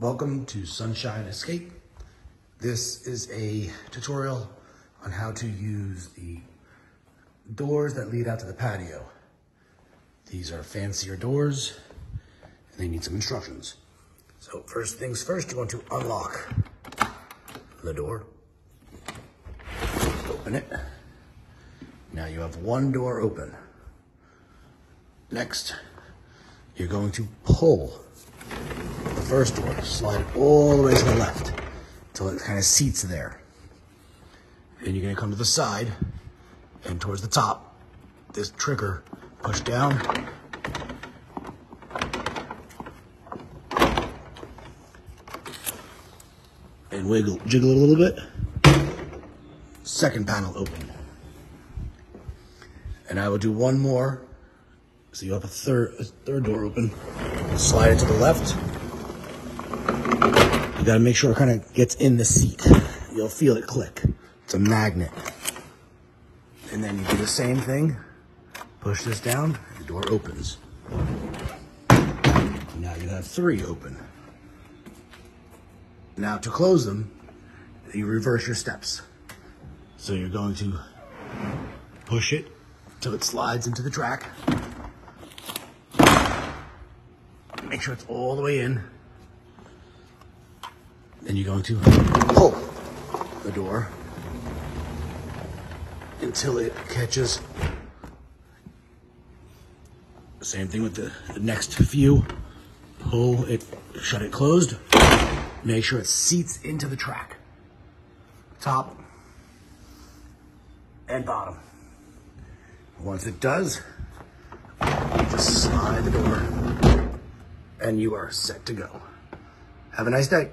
Welcome to Sunshine Escape. This is a tutorial on how to use the doors that lead out to the patio. These are fancier doors and they need some instructions. So first things first, you're going to unlock the door. Open it. Now you have one door open. Next, you're going to pull first door, slide it all the way to the left until it kind of seats there. Then you're to come to the side and towards the top. This trigger, push down. And wiggle, jiggle it a little bit. Second panel open. And I will do one more. So you have a third, a third door open. Slide it to the left. Gotta make sure it kind of gets in the seat. You'll feel it click. It's a magnet. And then you do the same thing. Push this down, the door opens. Now you have three open. Now to close them, you reverse your steps. So you're going to push it till it slides into the track. Make sure it's all the way in. Then you're going to pull the door until it catches. Same thing with the, the next few. Pull it, shut it closed. Make sure it seats into the track. Top and bottom. Once it does, you just slide the door and you are set to go. Have a nice day.